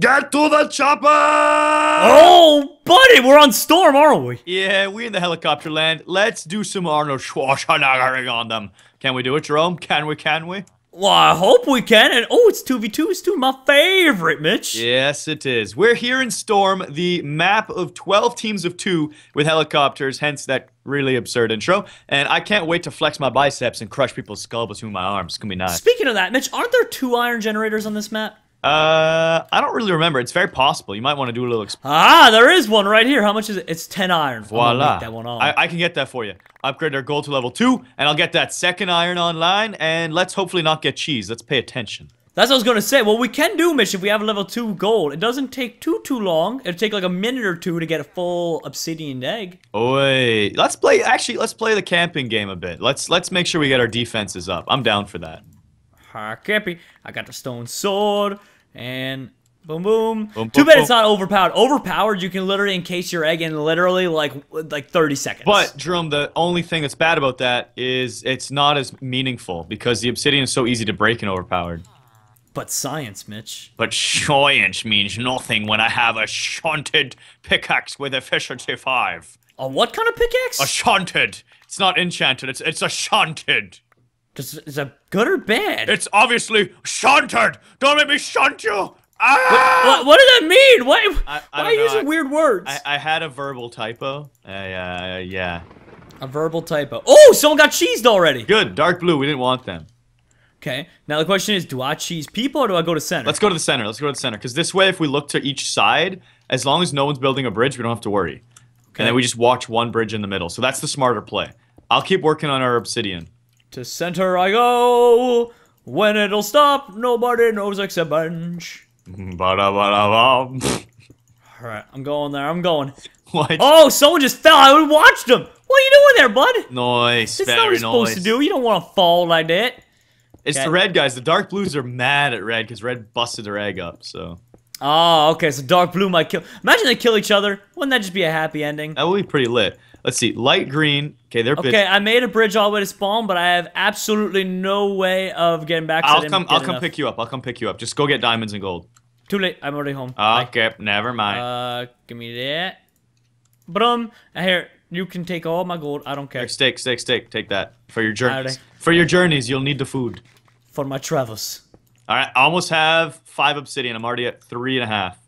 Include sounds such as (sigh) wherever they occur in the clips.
Get to the chopper! Oh, buddy, we're on storm, aren't we? Yeah, we in the helicopter land. Let's do some Arnold Schwarzenegger on them. Can we do it, Jerome? Can we? Can we? Well, I hope we can. And oh, it's 2v2. It's two my favorite, Mitch. Yes, it is. We're here in Storm, the map of 12 teams of two with helicopters, hence that really absurd intro. And I can't wait to flex my biceps and crush people's skull between my arms. It's gonna be nice. Speaking of that, Mitch, aren't there two iron generators on this map? Uh, I don't really remember. It's very possible. You might want to do a little. Exp- Ah, there is one right here. How much is it? It's 10 iron. Voila. that one on. I, I can get that for you. Upgrade our gold to level two, and I'll get that second iron online. And let's hopefully not get cheese. Let's pay attention. That's what I was gonna say. Well, we can do, Mitch, if we have a level 2 gold, it doesn't take too, too long. It'll take like a minute or two to get a full obsidian egg. Oi, let's play. Actually, let's play the camping game a bit. Let's let's make sure we get our defenses up. I'm down for that. Cappy. I got the stone sword, and boom, boom. Boom, Too bad boom. it's not overpowered. Overpowered, you can literally encase your egg in literally like like 30 seconds. But Jerome, the only thing that's bad about that is it's not as meaningful because the obsidian is so easy to break and overpowered. but science, Mitch. But science means nothing when I have a shunted pickaxe with efficiency five. A what kind of pickaxe? A shunted. It's not enchanted. It's it's a shunted. Just, is that good or bad? It's obviously shunted. Don't make me shunt you. Ah! what, what does that mean? Why, I- I why don't are you using I- weird words? I, I had a verbal typo. Uh, uh, yeah. a verbal typo. Oh, someone got cheesed already. Good. Dark blue. We didn't want them. Okay. Now the question is, do I cheese people or do I go to center? Let's go to the center. Let's go to the center. Because this way, if we look to each side, as long as no one's building a bridge, we don't have to worry. Okay. And then we just watch one bridge in the middle. So that's the smarter play. I'll keep working on our obsidian. To center I go. When it'll stop, nobody knows except bench. (laughs) Ba-da-ba-da-ba. All right, I'm going there. I'm going. (laughs) what? Oh, someone just fell. I watched him. What are you doing there, bud? Nice. That's not what you're supposed to do. You don't want to fall like that. It's Okay. the red guys. The dark blues are mad at red because red busted their egg up. So Oh, okay. So dark blue might kill. Imagine they kill each other. Wouldn't that just be a happy ending? that would be pretty lit. Let's see. Light green. Okay, they're Okay, bit- I made a bridge all the way to spawn, but I have absolutely no way of getting back. I'll come. I'll come enough. pick you up. I'll come pick you up. Just go get diamonds and gold. Too late. I'm already home. Bye. Okay, never mind. Uh, give me that. Brum. Here, you can take all my gold. I don't care. Here, steak, steak, steak. Take that for your journeys. For your journeys, you'll need the food. For my travels. All right, I almost have five obsidian. I'm already at three and a half.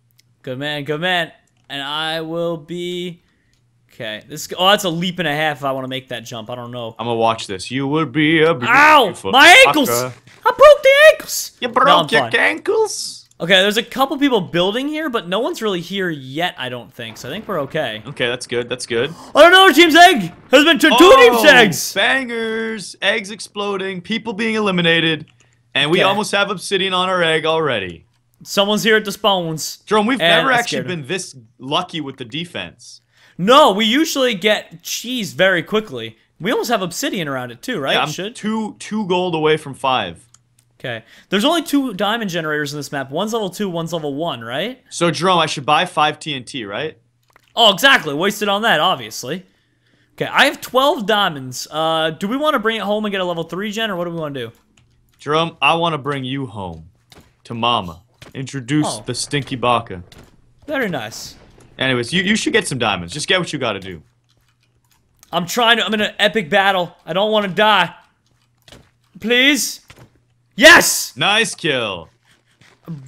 Good man, good man. And I will be. Okay. This. Oh, that's a leap and a half if I want to make that jump. I don't know. I'm gonna watch this. You will be a Ow! My ankles! I broke the ankles! You broke I'm your fine. ankles. Okay, there's a couple people building here, but no one's really here yet, I don't think. So I think we're okay. Okay, that's good. That's good. (gasps) Oh, another team's egg has been two Oh, team's eggs! Bangers! Eggs exploding. People being eliminated. And we Okay. almost have obsidian on our egg already. Someone's here at the spawns. Jerome, we've never actually been this lucky with the defense. No, we usually get cheese very quickly. We almost have obsidian around it too, right? Yeah, I'm Should. two two gold away from five. Okay. There's only two diamond generators in this map. One's level two, one's level one, right? So Jerome, I should buy five TNT, right? Oh, exactly. Wasted on that, obviously. Okay, I have 12 diamonds. Uh, do we want to bring it home and get a level 3 gen, or what do we want to do? Jerome, I want to bring you home to Mama. Introduce Oh. the stinky baka. Very nice. Anyways, you, you should get some diamonds. Just get what you got to do. I'm trying to. I'm in an epic battle. I don't want to die. Please? Yes! Nice kill.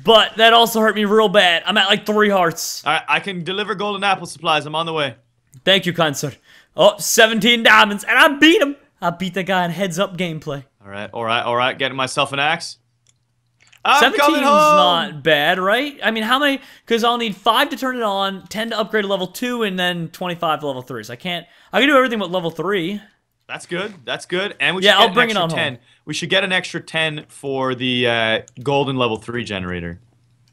But that also hurt me real bad. I'm at like three hearts. All right, I can deliver golden apple supplies. I'm on the way. Thank you, kind sir. Oh, 17 diamonds, and I beat him. I beat the guy in heads up gameplay. All right, all right, all right. Getting myself an axe. I'm 17's not bad, right? I mean, how many? Because I'll need 5 to turn it on, 10 to upgrade to level 2, and then 25 to level 3. So I can't. I can do everything but level 3. That's good. That's good. And we Yeah, I'll bring it on 10. home. We should get an extra 10 for the uh, golden level 3 generator.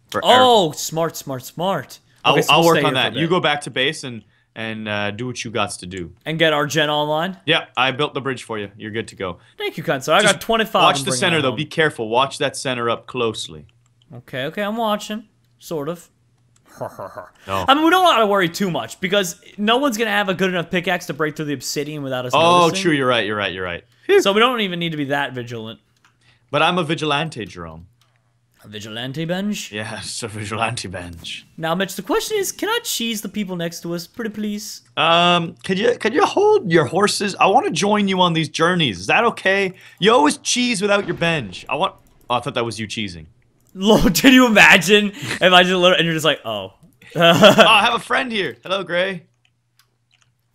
For Oh, smart, smart, smart. I'll, so I'll we'll work on here for a that. You go back to base and and uh, do what you got to do. And get our gen online. Yeah, I built the bridge for you. You're good to go. Thank you, sir. I got 25. Watch the center though. Be careful. Watch that center up closely. Okay, okay, I'm watching. Sort of. (laughs) No. I mean, we don't want to worry too much because no one's gonna have a good enough pickaxe to break through the obsidian without us Oh, noticing. true. You're right. You're right. You're right. So we don't even need to be that vigilant. But I'm a vigilante, Jerome. A vigilante bench. Yes, (laughs) a vigilante bench. Now, Mitch, the question is, can I cheese the people next to us, pretty please? Um, can you could you hold your horses? I want to join you on these journeys. Is that okay? You always cheese without your bench. I want. Oh, I thought that was you cheesing. (laughs) Lord, can you imagine if I just little and you're just like, oh. (laughs) oh, I have a friend here. Hello, Gray.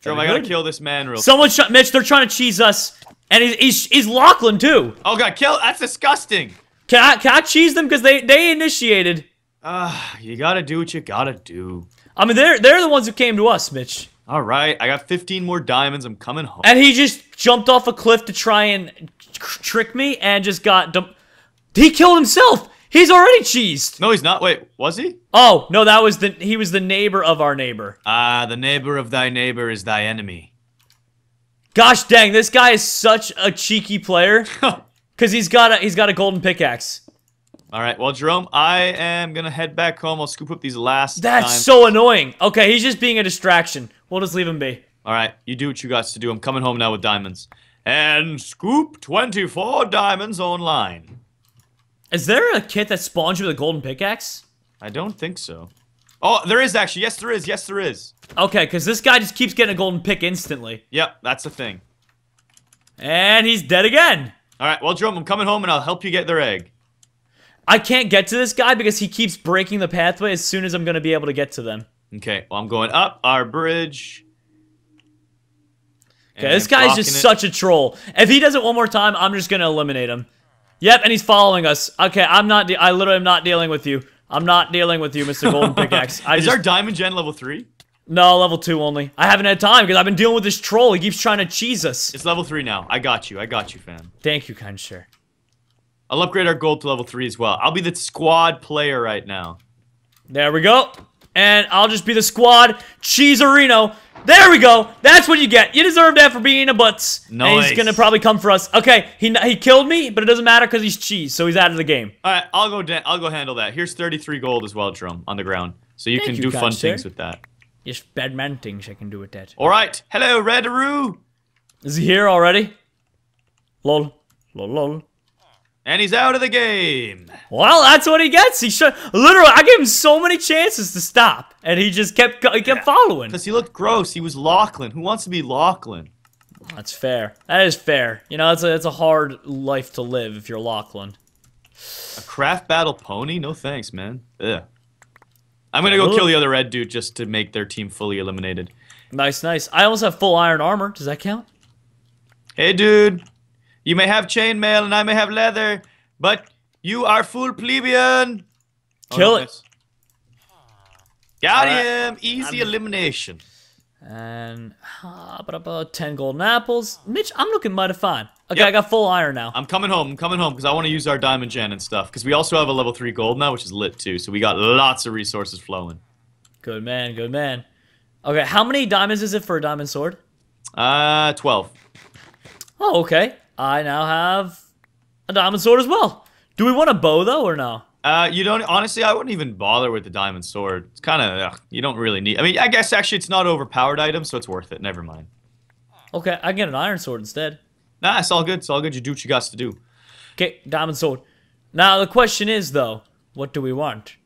Jerome, I gotta kill this man real. Someone shot Mitch. They're trying to cheese us, and he's he's, he's Lachlan too. Oh god, kill! That's disgusting. Can I can I cheese them because they they initiated? Ah, you gotta do what you gotta do. I mean, they're they're the ones who came to us, Mitch. All right, I got 15 more diamonds. I'm coming home. And he just jumped off a cliff to try and trick me, and just got He killed himself. He's already cheesed. No, he's not. Wait, was he? Oh no, that was the he was the neighbor of our neighbor. Ah, the neighbor of thy neighbor is thy enemy. Gosh dang, this guy is such a cheeky player (laughs) All because he's got a he's got a golden pickaxe. All right. well, Jerome, I am gonna head back home. I'll scoop up these last. That's diamonds. so annoying. Okay, he's just being a distraction. We'll just leave him be. All right, you do what you got to do. I'm coming home now with diamonds. And scoop 24 diamonds online. Is there a kit that spawns you with a golden pickaxe? I don't think so. Oh, there is actually. Yes, there is. Yes, there is. Okay, because this guy just keeps getting a golden pick instantly. Yep, that's the thing. And he's dead again. All right, well, Jerome, I'm coming home and I'll help you get their egg. I can't get to this guy because he keeps breaking the pathway as soon as I'm going to be able to get to them. Okay, well, I'm going up our bridge. Okay, this guy's blocking just it. such a troll. If he does it one more time, I'm just going to eliminate him. Yep, and he's following us. Okay, I'm not. I literally am not dealing with you. I'm not dealing with you, Mr. (laughs) Golden Pickaxe. Is just, our diamond gen level three? No level two only. I haven't had time because I've been dealing with this troll. He keeps trying to cheese us. It's level three now. I got you. I got you, fam. Thank you, kind sir. I'll upgrade our gold to level three as well. I'll be the squad player right now. There we go. And I'll just be the squad Cheeserino. There we go. That's what you get. You deserve that for being a butts. And Nice. he's gonna probably come for us. Okay, he he killed me, but it doesn't matter because he's cheese, so he's out of the game. All right, I'll go. I'll go handle that. Here's 33 gold as well, Drum, on the ground, so you Thank can you, do fun sir. things with that. Yes, bad man things I can do with that. All right. Hello, Redaroo. Is he here already? Lol. Lol lol. And he's out of the game. Well, that's what he gets. He should literally. I gave him so many chances to stop, and he just kept he kept following. Because he looked gross. He was Lachlan. Who wants to be Lachlan? That's fair. That is fair. You know, it's a it's a hard life to live if you're Lachlan. A craft battle pony? No thanks, man. Ugh. I'm gonna go kill the other red dude just to make their team fully eliminated. Nice, nice. I almost have full iron armor. Does that count? Hey, dude. You may have chainmail and I may have leather, but you are full plebeian. Oh, Kill no, it. miss. Got Alright. him. Easy elimination. And uh, but about ten golden apples. Mitch, I'm looking mighty fine. Okay, Yep. I got full iron now. I'm coming home. I'm coming home because I want to use our diamond gen and stuff. Because we also have a level three gold now, which is lit too. So we got lots of resources flowing. Good man, good man. Okay, how many diamonds is it for a diamond sword? Uh, twelve. Oh, okay. I now have a diamond sword as well. Do we want a bow though, or no? Uh, you don't honestly. I wouldn't even bother with the diamond sword. It's kind of you don't really need. I mean, I guess actually it's not overpowered item, so it's worth it. Never mind. Okay, I get an iron sword instead. Nah, it's all good. It's all good. You do what you got to do. Okay, diamond sword. Now the question is though, what do we want?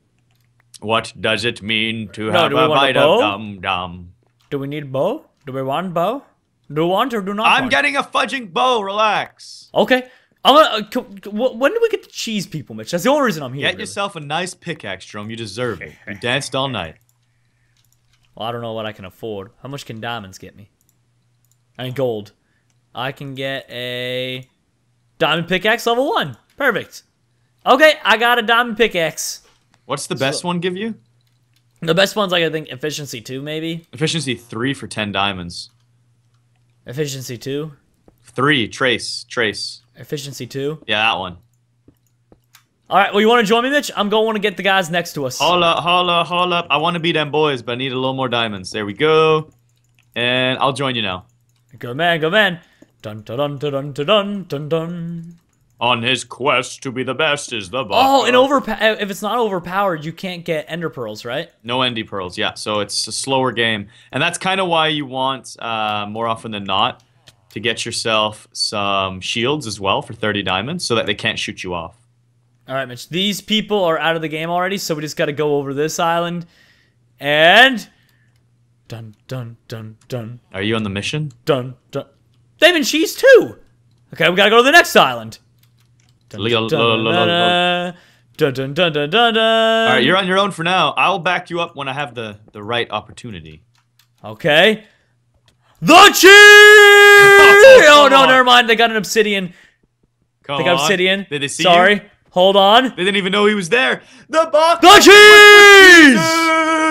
What does it mean to have do we a a bite bow? of dum dum? Do we need bow? Do we want bow? Do we want or do not I'm want? getting a fudging bow. Relax. Okay. I'm gonna, uh, when do we get the cheese people, Mitch? That's the only reason I'm here. Get really. yourself a nice pickaxe, Drum. You deserve it. You (laughs) danced all night. Well, I don't know what I can afford. How much can diamonds get me? I mean, gold. I can get a diamond pickaxe level one. Perfect. Okay, I got a diamond pickaxe. What's the best one give you? The best one's like I think efficiency two, maybe Efficiency three for ten diamonds. efficiency two, Three trace trace. Efficiency two. Yeah, that one. All right. Well, you want to join me, Mitch? I'm going to get the guys next to us. Hold up, hold up, hold up. I want to be them boys, but I need a little more diamonds. There we go. And I'll join you now. Good man, good man. Dun dun dun dun dun dun dun dun. On his quest to be the best is the boss. Oh, and over. if it's not overpowered, you can't get ender pearls, right? No endy pearls, yeah. So it's a slower game, and that's kind of why you want uh, more often than not to get yourself some shields as well for 30 diamonds, so that they can't shoot you off. All right, Mitch. These people are out of the game already, so we just got to go over this island. And dun dun dun dun Are you on the mission? dun dun. They have in cheese too. Okay, we gotta go to the next island. Dun, Leo- dun, dun, dun, dun, dun, dun, dun, dun, dun. All right, you're on your own for now. I'll back you up when I have the the right opportunity. Okay. The cheese! (laughs) oh come no, on. never mind. They got an obsidian. Come They got on. obsidian. Did they see Sorry. you? Hold on. They didn't even know he was there. The box. The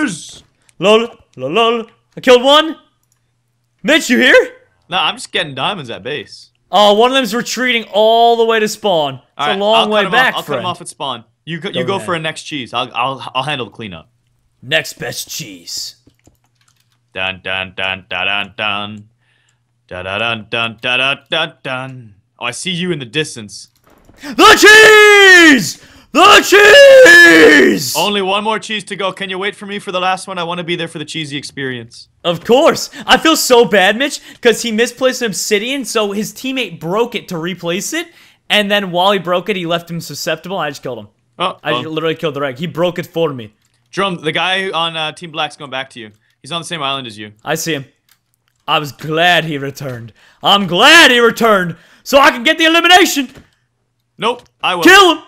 cheese! Lol, lol, lol. I killed one. Mitch, you here? No, I'm just getting diamonds at base. Oh, one of them's retreating all the way to spawn. It's All a long I'll way back. I'll friend. cut him off at spawn. You go, Go you go ahead. for a next cheese. I'll I'll I'll handle the cleanup. Next best cheese. Dun dun dun dun dun dun. Dun dun dun dun dun dun dun dun. Oh, I see you in the distance. The cheese! The cheese! Only one more cheese to go. Can you wait for me for the last one? I want to be there for the cheesy experience. Of course. I feel so bad, Mitch, because he misplaced an obsidian, so his teammate broke it to replace it, and then while he broke it, he left him susceptible. I just killed him. Oh, I oh. literally killed the reg. He broke it for me. Drum, the guy on uh, Team Black's going back to you. He's on the same island as you. I see him. I was glad he returned. I'm glad he returned, so I can get the elimination. Nope, I will. Kill him.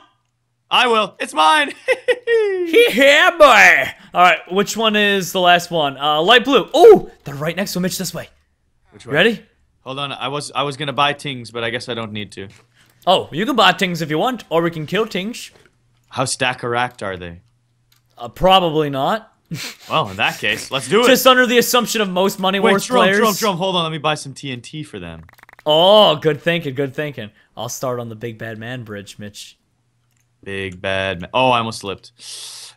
I will. It's mine. (laughs) Yeah, boy. All right, which one is the last one? Uh, light blue. Oh, they're right next to Mitch. This way. Which way? Ready? Hold on. I was I was gonna buy tings, but I guess I don't need to. Oh, you can buy Tings if you want, or we can kill Tings. How stack-a-racked are they? Uh, probably not. Well, in that case, let's do it. Just under the assumption of most Money Wait, Wars drum, players. drum, drum. Hold on. Let me buy some TNT for them. Oh, good thinking, good thinking. I'll start on the Big Bad Man Bridge, Mitch. Big bad man. Oh, I almost slipped.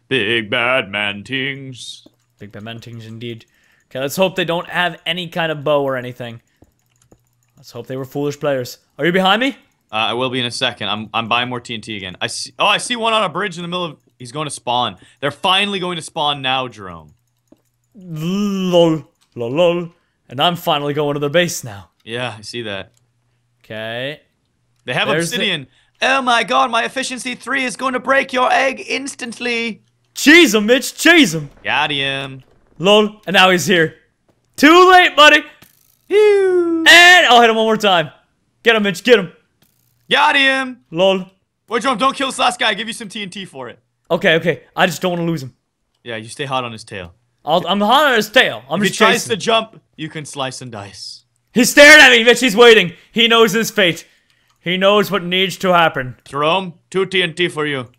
Big bad man tings. Big Bad Man Tings indeed. Okay, let's hope they don't have any kind of bow or anything. Let's hope they were foolish players. Are you behind me? Uh, I will be in a second. I'm I'm buying more TNT again. I see. Oh, I see one on a bridge in the middle of. He's going to spawn. They're finally going to spawn now, Jerome. Lol, lol, lol. And I'm finally going to their base now. Yeah, I see that. Okay. They have There's the- obsidian. Oh my god, my efficiency three is going to break your egg instantly. Cheese him, Mitch, cheese him. Got him. Lol, and now he's here. Too late, buddy. And I'll hit him one more time. Get him, Mitch, get him. Got him. Lol. Wait, Jerome, don't kill this last guy. I'll give you some TNT for it. Okay, okay. I just don't want to lose him. Yeah, you stay hot on his tail. I'll, I'm hot on his tail. I'm If he tries to jump, you can slice and dice. He's staring at me, Mitch. He's waiting. He knows his fate. He knows what needs to happen. Jerome, two TNT for you.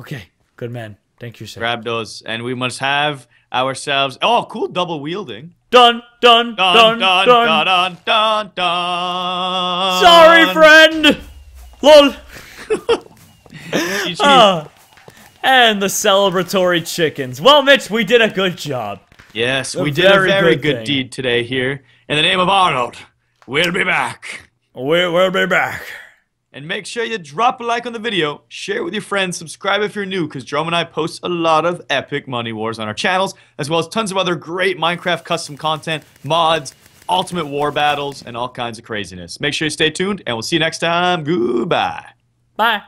Okay, good man. Thank you, sir. Grab those, and we must have ourselves. Oh, cool double wielding. Done, done, Dun done, dun done. dun dun dun dun. Sorry, friend. Lol. (laughs) GG. And the celebratory chickens. Well, Mitch, we did a good job. yes, a we did a very very good good, deed today here. In the name of Arnold, we'll be back. We, we'll be back. And make sure you drop a like on the video, share it with your friends, subscribe if you're new, because Jerome and I post a lot of epic Money Wars on our channels, as well as tons of other great Minecraft custom content, mods, ultimate war battles, and all kinds of craziness. Make sure you stay tuned, and we'll see you next time. Goodbye. Bye.